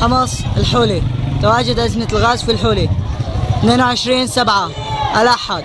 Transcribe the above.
حمص الحولي. تواجد أزمة الغاز في الحولي. 22 7 الأحد.